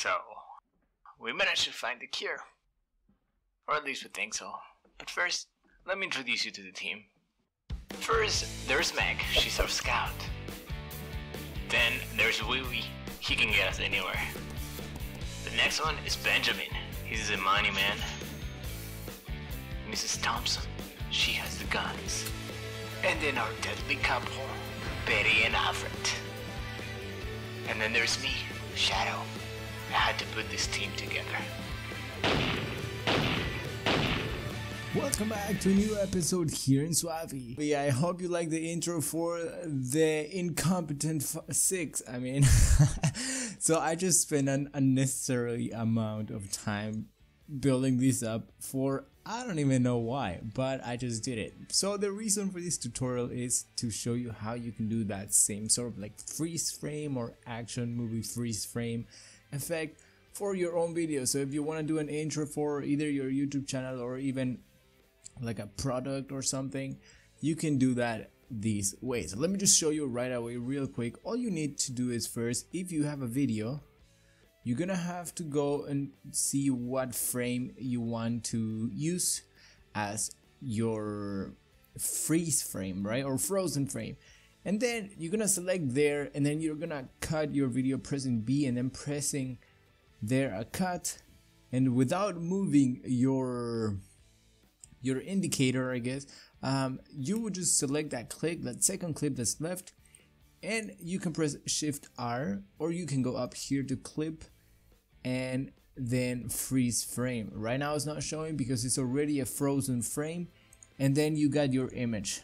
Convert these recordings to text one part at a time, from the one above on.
So, we managed to find the cure. Or at least we think so. But first, let me introduce you to the team. First, there's Meg, she's our scout. Then there's Willie, he can get us anywhere. The next one is Benjamin, he's a money man. Mrs. Thompson, she has the guns. And then our deadly couple, Betty and Alfred. And then there's me, Shadow. I had to put this team together. Welcome back to a new episode here in SUALVI. Yeah, I hope you like the intro for the incompetent six. I mean, so I just spent an unnecessary amount of time building this up for I don't even know why, but I just did it. So the reason for this tutorial is to show you how you can do that same sort of like freeze frame or action movie freeze frame effect for your own video. So if you want to do an intro for either your YouTube channel or even like a product or something, you can do that these ways. Let me just show you right away real quick. All you need to do is first, if you have a video, you're gonna have to go and see what frame you want to use as your freeze frame, right? Or frozen frame. And then you're gonna select there and then you're gonna cut your video pressing B and then pressing there a cut. And without moving your your indicator I guess um, you would just select that clip that second clip that's left. And you can press shift R or you can go up here to clip and then freeze frame. Right now it's not showing because it's already a frozen frame. And then you got your image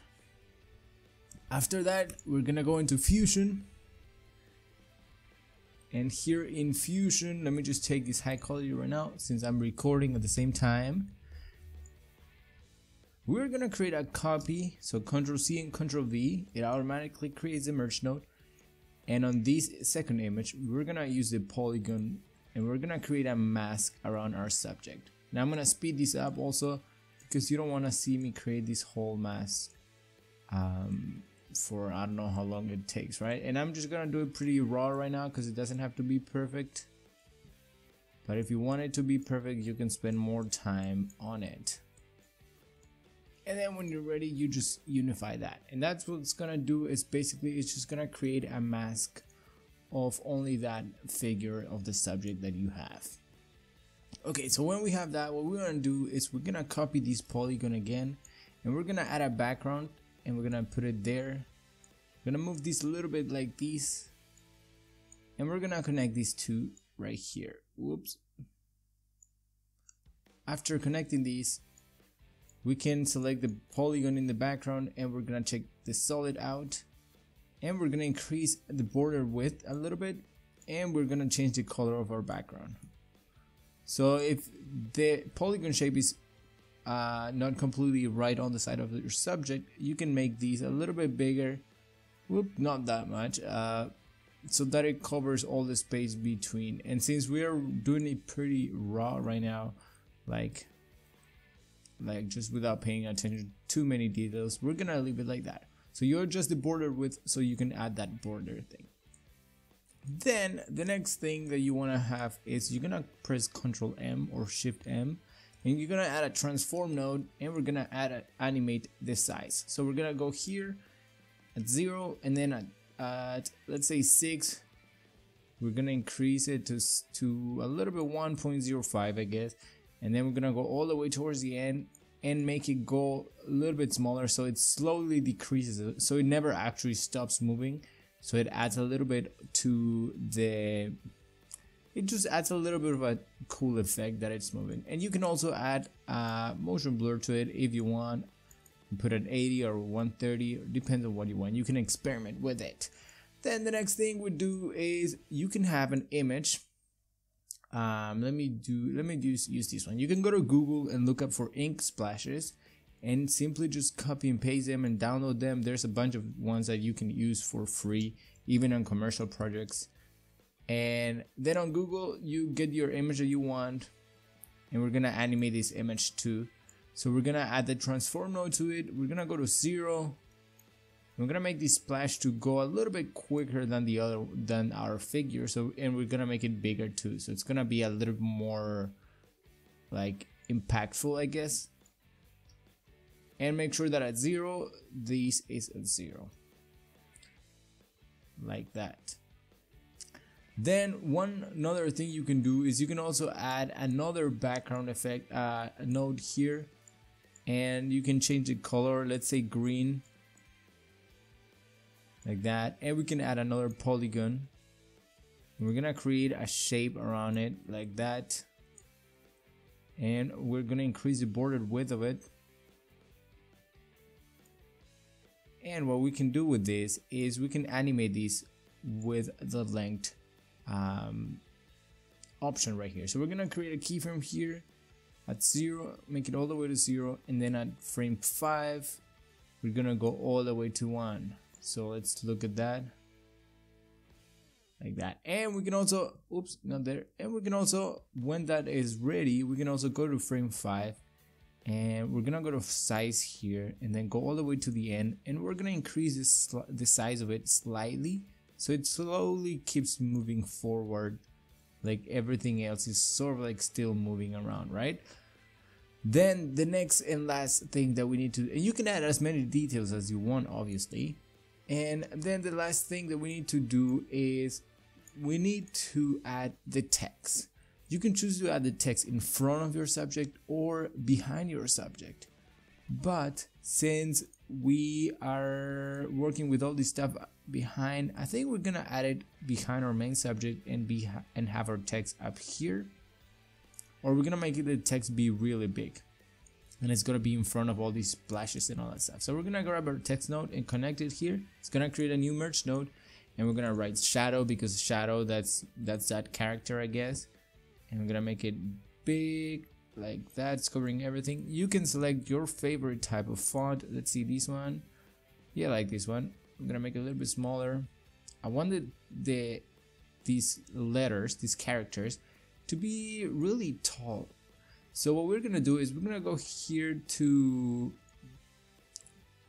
after that we're gonna go into fusion. And here in fusion let me just take this high quality right now since I'm recording at the same time. We're gonna create a copy so Ctrl C and Ctrl V it automatically creates a merge node. And on this second image we're gonna use the polygon and we're gonna create a mask around our subject. Now I'm gonna speed this up also because you don't want to see me create this whole mask. Um, for I don't know how long it takes right? And I'm just gonna do it pretty raw right now because it doesn't have to be perfect. But if you want it to be perfect you can spend more time on it. And then when you're ready you just unify that. And that's what it's gonna do is basically it's just gonna create a mask of only that figure of the subject that you have. Okay so when we have that what we're gonna do is we're gonna copy this polygon again and we're gonna add a background and we're gonna put it there. We're gonna move this a little bit like this. And we're gonna connect these two right here. Whoops. After connecting these we can select the polygon in the background and we're gonna check the solid out. And we're gonna increase the border width a little bit and we're gonna change the color of our background. So if the polygon shape is uh, not completely right on the side of your subject you can make these a little bit bigger. Whoop not that much uh, so that it covers all the space between. And since we are doing it pretty raw right now like like just without paying attention to too many details we're gonna leave it like that. So you adjust the border width so you can add that border thing. Then the next thing that you want to have is you're gonna press ctrl m or shift m and you're gonna add a transform node and we're gonna add a, animate this size. So we're gonna go here at zero and then at, at let's say six we're gonna increase it to to a little bit 1.05 I guess. And then we're gonna go all the way towards the end and make it go a little bit smaller so it slowly decreases so it never actually stops moving. So it adds a little bit to the it just adds a little bit of a cool effect that it's moving. And you can also add a motion blur to it if you want. Put an 80 or 130 depends on what you want. You can experiment with it. Then the next thing we do is you can have an image. Um, let me do let me use, use this one. You can go to google and look up for ink splashes and simply just copy and paste them and download them. There's a bunch of ones that you can use for free even on commercial projects and then on google you get your image that you want. And we're gonna animate this image too. So we're gonna add the transform node to it. We're gonna go to zero. We're gonna make this splash to go a little bit quicker than the other than our figure. So and we're gonna make it bigger too. So it's gonna be a little more like impactful I guess. And make sure that at zero this is at zero. Like that then one another thing you can do is you can also add another background effect uh, node here. And you can change the color let's say green like that. And we can add another polygon. We're gonna create a shape around it like that. And we're gonna increase the border width of it. And what we can do with this is we can animate this with the length um, option right here. So we're gonna create a keyframe here at zero make it all the way to zero and then at frame five we're gonna go all the way to one. So let's look at that. Like that. And we can also oops not there. And we can also when that is ready we can also go to frame 5 and we're gonna go to size here and then go all the way to the end and we're gonna increase this, the size of it slightly so it slowly keeps moving forward like everything else is sort of like still moving around right then the next and last thing that we need to and you can add as many details as you want obviously and then the last thing that we need to do is we need to add the text. You can choose to add the text in front of your subject or behind your subject. But since we are working with all this stuff behind, I think we're gonna add it behind our main subject and be and have our text up here. Or we're gonna make the text be really big and it's gonna be in front of all these splashes and all that stuff. So we're gonna grab our text node and connect it here. It's gonna create a new merge node and we're gonna write shadow because shadow that's that's that character I guess. And we're gonna make it big like that's covering everything. You can select your favorite type of font. Let's see this one. Yeah, like this one. I'm gonna make it a little bit smaller. I wanted the these letters, these characters, to be really tall. So what we're gonna do is we're gonna go here to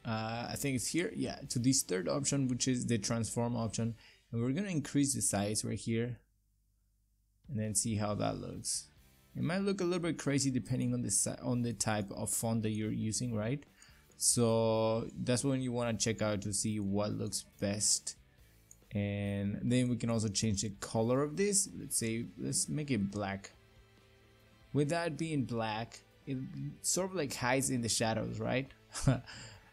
uh, I think it's here yeah to this third option which is the transform option. And we're gonna increase the size right here and then see how that looks. It might look a little bit crazy depending on the on the type of font that you're using right so that's when you want to check out to see what looks best. And then we can also change the color of this. Let's say let's make it black. With that being black it sort of like hides in the shadows right?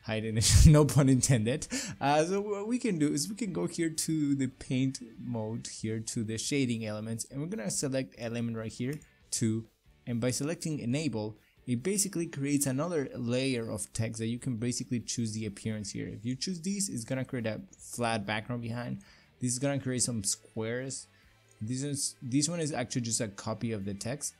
Hiding no pun intended. Uh, so what we can do is we can go here to the paint mode here to the shading elements and we're gonna select element right here to and by selecting enable it basically creates another layer of text that you can basically choose the appearance here. If you choose these it's gonna create a flat background behind. This is gonna create some squares. This is this one is actually just a copy of the text.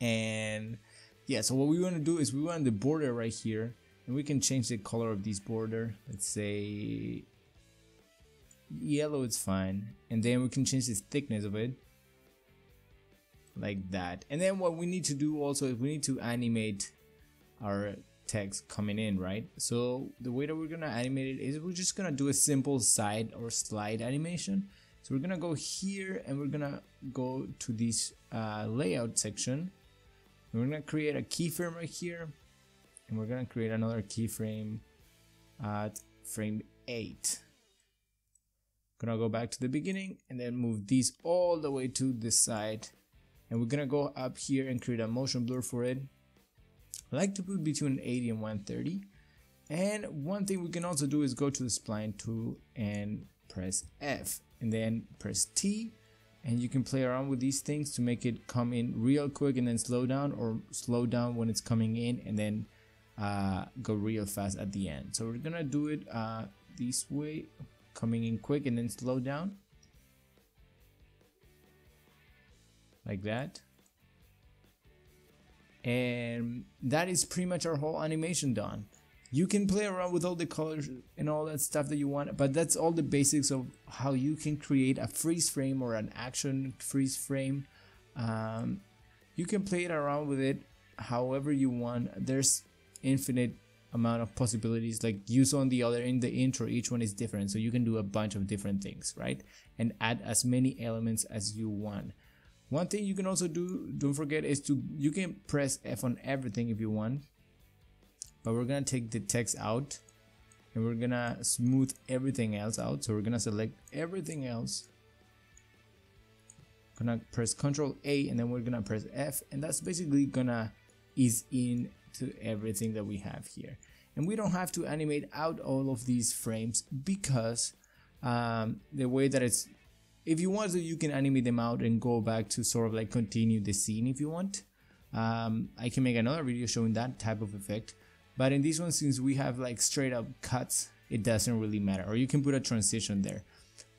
And yeah so what we want to do is we want the border right here and we can change the color of this border. Let's say yellow is fine and then we can change the thickness of it like that. And then what we need to do also is we need to animate our text coming in right? So the way that we're gonna animate it is we're just gonna do a simple side or slide animation. So we're gonna go here and we're gonna go to this uh, layout section. We're gonna create a keyframe right here and we're gonna create another keyframe at frame 8 gonna go back to the beginning and then move these all the way to the side and we're gonna go up here and create a motion blur for it. I like to put between 80 and 130 and one thing we can also do is go to the spline tool and press F. And then press T. And you can play around with these things to make it come in real quick and then slow down or slow down when it's coming in and then uh, go real fast at the end. So we're gonna do it uh, this way coming in quick and then slow down like that. And that is pretty much our whole animation done. You can play around with all the colors and all that stuff that you want but that's all the basics of how you can create a freeze frame or an action freeze frame. Um, you can play it around with it however you want. There's infinite amount of possibilities like you saw on the other in the intro each one is different so you can do a bunch of different things right? And add as many elements as you want one thing you can also do don't forget is to you can press F on everything if you want but we're gonna take the text out and we're gonna smooth everything else out. So we're gonna select everything else. Gonna press Ctrl A and then we're gonna press F and that's basically gonna ease in to everything that we have here. And we don't have to animate out all of these frames because um, the way that it's if you want to you can animate them out and go back to sort of like continue the scene if you want. Um, I can make another video showing that type of effect. But in this one since we have like straight up cuts it doesn't really matter. Or you can put a transition there.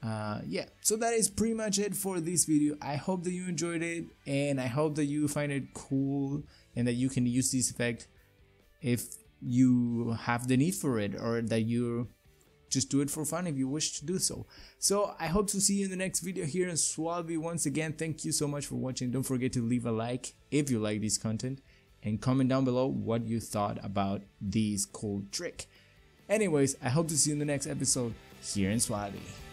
Uh, yeah. So that is pretty much it for this video. I hope that you enjoyed it and I hope that you find it cool and that you can use this effect if you have the need for it or that you just do it for fun if you wish to do so. So I hope to see you in the next video here in SUALVI. Once again, thank you so much for watching. Don't forget to leave a like if you like this content and comment down below what you thought about this cool trick. Anyways, I hope to see you in the next episode here in SUALVI.